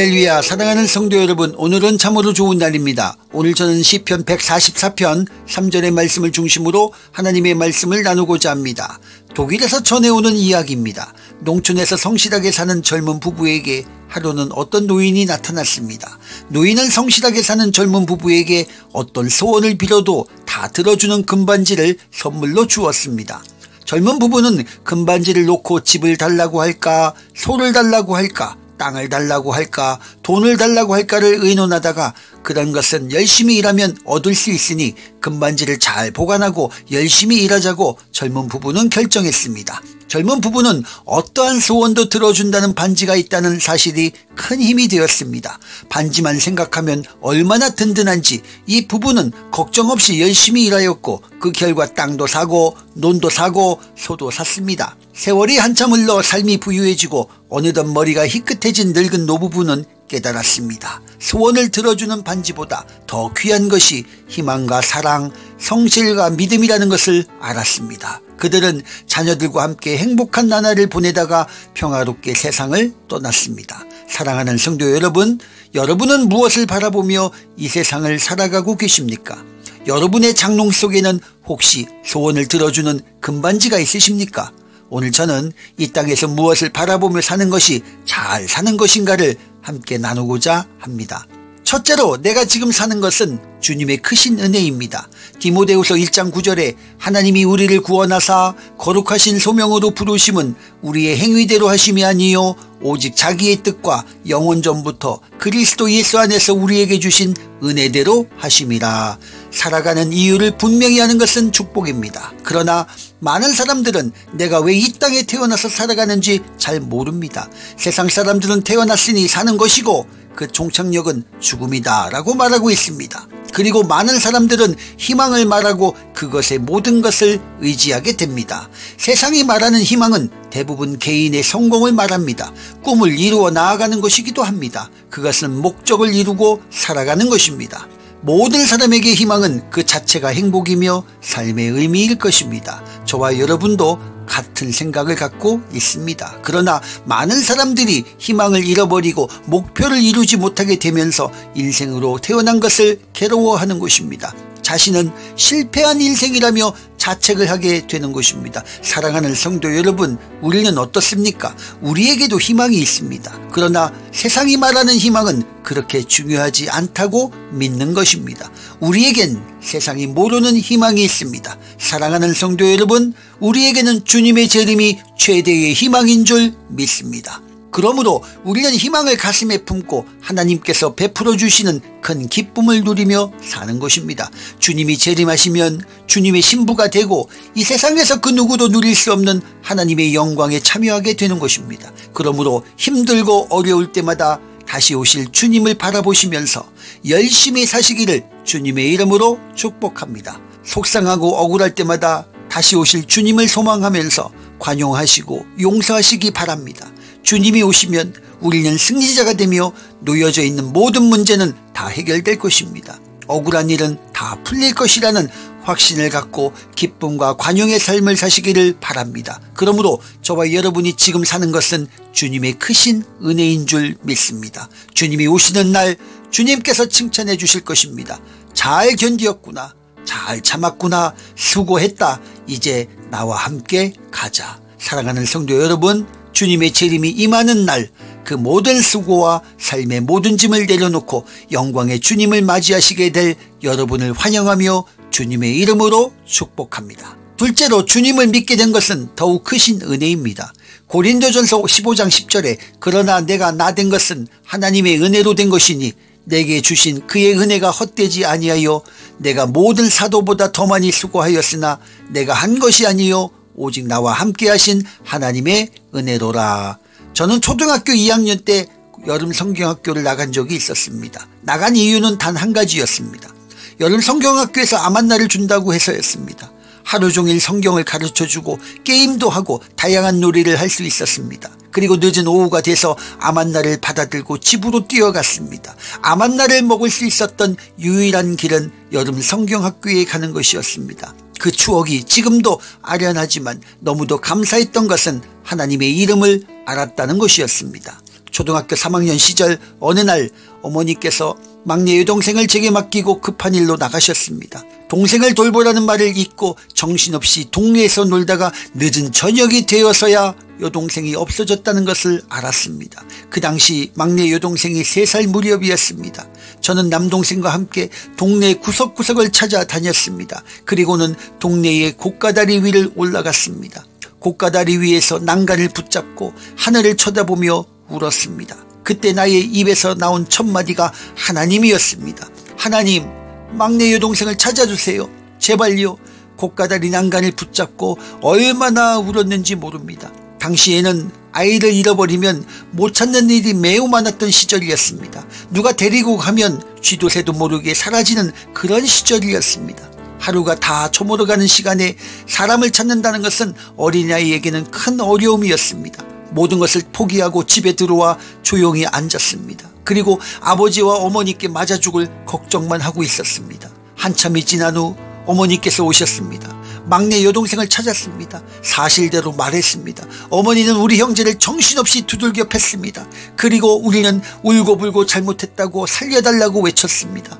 할렐루야 사랑하는 성도 여러분 오늘은 참으로 좋은 날입니다. 오늘 저는 시편 144편 3절의 말씀을 중심으로 하나님의 말씀을 나누고자 합니다. 독일에서 전해오는 이야기입니다. 농촌에서 성실하게 사는 젊은 부부에게 하루는 어떤 노인이 나타났습니다. 노인은 성실하게 사는 젊은 부부에게 어떤 소원을 빌어도 다 들어주는 금반지를 선물로 주었습니다. 젊은 부부는 금반지를 놓고 집을 달라고 할까 소를 달라고 할까 땅을 달라고 할까 돈을 달라고 할까를 의논하다가 그런 것은 열심히 일하면 얻을 수 있으니 금반지를 잘 보관하고 열심히 일하자고 젊은 부부는 결정했습니다. 젊은 부부는 어떠한 소원도 들어준다는 반지가 있다는 사실이 큰 힘이 되었습니다. 반지만 생각하면 얼마나 든든한지 이 부부는 걱정 없이 열심히 일하였고 그 결과 땅도 사고 논도 사고 소도 샀습니다. 세월이 한참 흘러 삶이 부유해지고 어느덧 머리가 희끗해진 늙은 노부부는 깨달았습니다. 소원을 들어주는 반지보다 더 귀한 것이 희망과 사랑, 성실과 믿음이라는 것을 알았습니다. 그들은 자녀들과 함께 행복한 나날을 보내다가 평화롭게 세상을 떠났습니다. 사랑하는 성도 여러분, 여러분은 무엇을 바라보며 이 세상을 살아가고 계십니까? 여러분의 장롱 속에는 혹시 소원을 들어주는 금반지가 있으십니까? 오늘 저는 이 땅에서 무엇을 바라보며 사는 것이 잘 사는 것인가를 함께 나누고자 합니다. 첫째로 내가 지금 사는 것은 주님의 크신 은혜입니다. 디모데후서 1장 9절에 하나님이 우리를 구원하사 거룩하신 소명으로 부르심은 우리의 행위대로 하심이 아니요 오직 자기의 뜻과 영원 전부터 그리스도 예수 안에서 우리에게 주신 은혜대로 하심이라. 살아가는 이유를 분명히 하는 것은 축복입니다. 그러나 많은 사람들은 내가 왜 이 땅에 태어나서 살아가는지 잘 모릅니다. 세상 사람들은 태어났으니 사는 것이고 그 종착역은 죽음이다 라고 말하고 있습니다. 그리고 많은 사람들은 희망을 말하고 그것의 모든 것을 의지하게 됩니다. 세상이 말하는 희망은 대부분 개인의 성공을 말합니다. 꿈을 이루어 나아가는 것이기도 합니다. 그것은 목적을 이루고 살아가는 것입니다. 모든 사람에게 희망은 그 자체가 행복이며 삶의 의미일 것입니다. 저와 여러분도 같은 생각을 갖고 있습니다. 그러나 많은 사람들이 희망을 잃어버리고 목표를 이루지 못하게 되면서 인생으로 태어난 것을 괴로워하는 것입니다. 자신은 실패한 인생이라며 자책을 하게 되는 것입니다. 사랑하는 성도 여러분, 우리는 어떻습니까? 우리에게도 희망이 있습니다. 그러나 세상이 말하는 희망은 그렇게 중요하지 않다고 믿는 것입니다. 우리에겐 세상이 모르는 희망이 있습니다. 사랑하는 성도 여러분, 우리에게는 주님의 재림이 최대의 희망인 줄 믿습니다. 그러므로 우리는 희망을 가슴에 품고 하나님께서 베풀어 주시는 큰 기쁨을 누리며 사는 것입니다. 주님이 재림하시면 주님의 신부가 되고 이 세상에서 그 누구도 누릴 수 없는 하나님의 영광에 참여하게 되는 것입니다. 그러므로 힘들고 어려울 때마다 다시 오실 주님을 바라보시면서 열심히 사시기를 주님의 이름으로 축복합니다. 속상하고 억울할 때마다 다시 오실 주님을 소망하면서 관용하시고 용서하시기 바랍니다. 주님이 오시면 우리는 승리자가 되며 놓여져 있는 모든 문제는 다 해결될 것입니다. 억울한 일은 다 풀릴 것이라는 확신을 갖고 기쁨과 관용의 삶을 사시기를 바랍니다. 그러므로 저와 여러분이 지금 사는 것은 주님의 크신 은혜인 줄 믿습니다. 주님이 오시는 날 주님께서 칭찬해 주실 것입니다. 잘 견디었구나. 잘 참았구나. 수고했다. 이제 나와 함께 가자. 사랑하는 성도 여러분 주님의 재림이 임하는 날 그 모든 수고와 삶의 모든 짐을 내려놓고 영광의 주님을 맞이하시게 될 여러분을 환영하며 주님의 이름으로 축복합니다. 둘째로 주님을 믿게 된 것은 더욱 크신 은혜입니다. 고린도전서 15장 10절에 그러나 내가 나 된 것은 하나님의 은혜로 된 것이니 내게 주신 그의 은혜가 헛되지 아니하여 내가 모든 사도보다 더 많이 수고하였으나 내가 한 것이 아니요 오직 나와 함께 하신 하나님의 은혜로라. 저는 초등학교 2학년 때 여름 성경학교를 나간 적이 있었습니다. 나간 이유는 단 한 가지였습니다. 여름 성경학교에서 아만나를 준다고 해서였습니다. 하루 종일 성경을 가르쳐주고 게임도 하고 다양한 놀이를 할 수 있었습니다. 그리고 늦은 오후가 돼서 아만나를 받아들고 집으로 뛰어갔습니다. 아만나를 먹을 수 있었던 유일한 길은 여름 성경학교에 가는 것이었습니다. 그 추억이 지금도 아련하지만 너무도 감사했던 것은 하나님의 이름을 알았다는 것이었습니다. 초등학교 3학년 시절 어느 날 어머니께서 막내 여동생을 제게 맡기고 급한 일로 나가셨습니다. 동생을 돌보라는 말을 잊고 정신없이 동네에서 놀다가 늦은 저녁이 되어서야 여동생이 없어졌다는 것을 알았습니다. 그 당시 막내 여동생이 3살 무렵이었습니다. 저는 남동생과 함께 동네 구석구석을 찾아 다녔습니다. 그리고는 동네의 고가다리 위를 올라갔습니다. 고가다리 위에서 난간을 붙잡고 하늘을 쳐다보며 울었습니다. 그때 나의 입에서 나온 첫 마디가 하나님이었습니다. 하나님, 막내 여동생을 찾아주세요. 제발요. 고가다리 난간을 붙잡고 얼마나 울었는지 모릅니다. 당시에는 아이를 잃어버리면 못 찾는 일이 매우 많았던 시절이었습니다. 누가 데리고 가면 쥐도새도 모르게 사라지는 그런 시절이었습니다. 하루가 다 저물어가는 시간에 사람을 찾는다는 것은 어린아이에게는 큰 어려움이었습니다. 모든 것을 포기하고 집에 들어와 조용히 앉았습니다. 그리고 아버지와 어머니께 맞아 죽을 걱정만 하고 있었습니다. 한참이 지난 후 어머니께서 오셨습니다. 막내 여동생을 찾았습니다. 사실대로 말했습니다. 어머니는 우리 형제를 정신없이 두들겨 팼습니다. 그리고 우리는 울고불고 잘못했다고 살려달라고 외쳤습니다.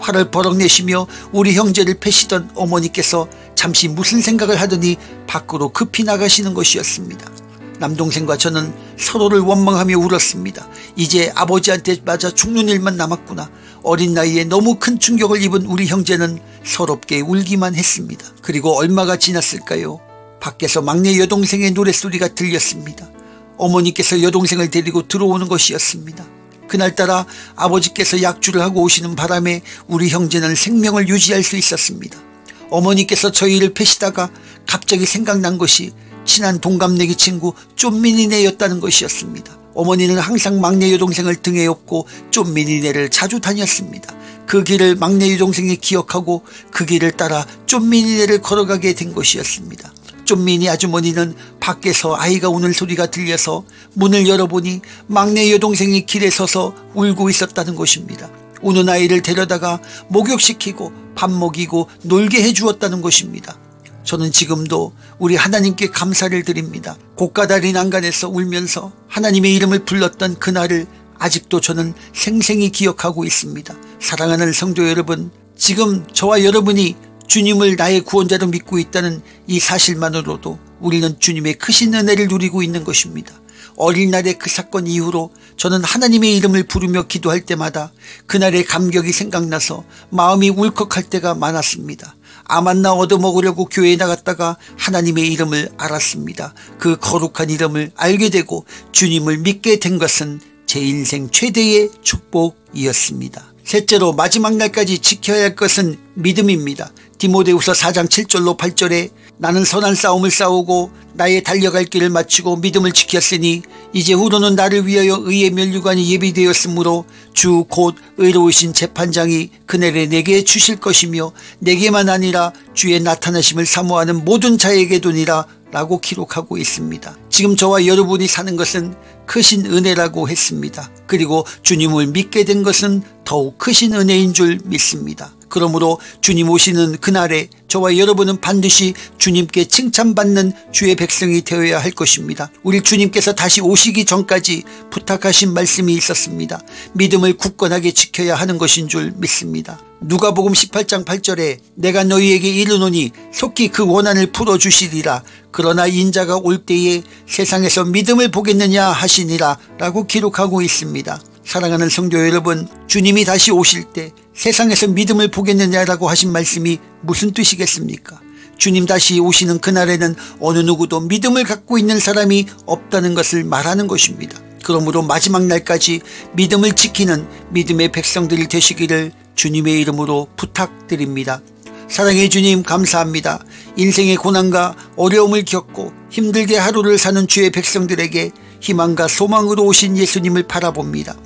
화를 버럭 내시며 우리 형제를 패시던 어머니께서 잠시 무슨 생각을 하더니 밖으로 급히 나가시는 것이었습니다. 남동생과 저는 서로를 원망하며 울었습니다. 이제 아버지한테 맞아 죽는 일만 남았구나. 어린 나이에 너무 큰 충격을 입은 우리 형제는 서럽게 울기만 했습니다. 그리고 얼마가 지났을까요? 밖에서 막내 여동생의 노랫소리가 들렸습니다. 어머니께서 여동생을 데리고 들어오는 것이었습니다. 그날따라 아버지께서 약주를 하고 오시는 바람에 우리 형제는 생명을 유지할 수 있었습니다. 어머니께서 저희를 패시다가 갑자기 생각난 것이 친한 동갑내기 친구 쫌민이네였다는 것이었습니다. 어머니는 항상 막내 여동생을 등에 업고 쫌민이네를 자주 다녔습니다. 그 길을 막내 여동생이 기억하고 그 길을 따라 쫌민이네를 걸어가게 된 것이었습니다. 쫌민이 아주머니는 밖에서 아이가 우는 소리가 들려서 문을 열어보니 막내 여동생이 길에 서서 울고 있었다는 것입니다. 우는 아이를 데려다가 목욕시키고 밥 먹이고 놀게 해주었다는 것입니다. 저는 지금도 우리 하나님께 감사를 드립니다. 고가다리 난간에서 울면서 하나님의 이름을 불렀던 그날을 아직도 저는 생생히 기억하고 있습니다. 사랑하는 성도 여러분, 지금 저와 여러분이 주님을 나의 구원자로 믿고 있다는 이 사실만으로도 우리는 주님의 크신 은혜를 누리고 있는 것입니다. 어린 날의 그 사건 이후로 저는 하나님의 이름을 부르며 기도할 때마다 그날의 감격이 생각나서 마음이 울컥할 때가 많았습니다. 아만나 얻어먹으려고 교회에 나갔다가 하나님의 이름을 알았습니다. 그 거룩한 이름을 알게 되고 주님을 믿게 된 것은 제 인생 최대의 축복이었습니다. 셋째로 마지막 날까지 지켜야 할 것은 믿음입니다. 디모데우서 4장 7절로 8절에 나는 선한 싸움을 싸우고 나의 달려갈 길을 마치고 믿음을 지켰으니 이제 후로는 나를 위하여 의의 면류관이 예비되었으므로 주 곧 의로우신 재판장이 그날에 내게 주실 것이며 내게만 아니라 주의 나타나심을 사모하는 모든 자에게도니라 라고 기록하고 있습니다. 지금 저와 여러분이 사는 것은 크신 은혜라고 했습니다. 그리고 주님을 믿게 된 것은 더욱 크신 은혜인 줄 믿습니다. 그러므로 주님 오시는 그날에 저와 여러분은 반드시 주님께 칭찬받는 주의 백성이 되어야 할 것입니다. 우리 주님께서 다시 오시기 전까지 부탁하신 말씀이 있었습니다. 믿음을 굳건하게 지켜야 하는 것인 줄 믿습니다. 누가복음 18장 8절에 내가 너희에게 이르노니 속히 그 원한을 풀어 주시리라 그러나 인자가 올 때에 세상에서 믿음을 보겠느냐 하시니라 라고 기록하고 있습니다. 사랑하는 성도 여러분 주님이 다시 오실 때 세상에서 믿음을 보겠느냐라고 하신 말씀이 무슨 뜻이겠습니까? 주님 다시 오시는 그날에는 어느 누구도 믿음을 갖고 있는 사람이 없다는 것을 말하는 것입니다. 그러므로 마지막 날까지 믿음을 지키는 믿음의 백성들이 되시기를 주님의 이름으로 부탁드립니다. 사랑해 주님 감사합니다. 인생의 고난과 어려움을 겪고 힘들게 하루를 사는 주의 백성들에게 희망과 소망으로 오신 예수님을 바라봅니다.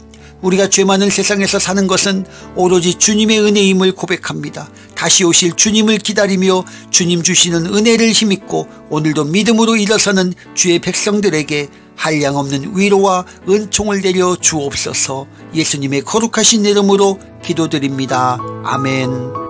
우리가 죄 많은 세상에서 사는 것은 오로지 주님의 은혜임을 고백합니다. 다시 오실 주님을 기다리며 주님 주시는 은혜를 힘입고 오늘도 믿음으로 일어서는 주의 백성들에게 한량없는 위로와 은총을 내려 주옵소서 예수님의 거룩하신 이름으로 기도드립니다. 아멘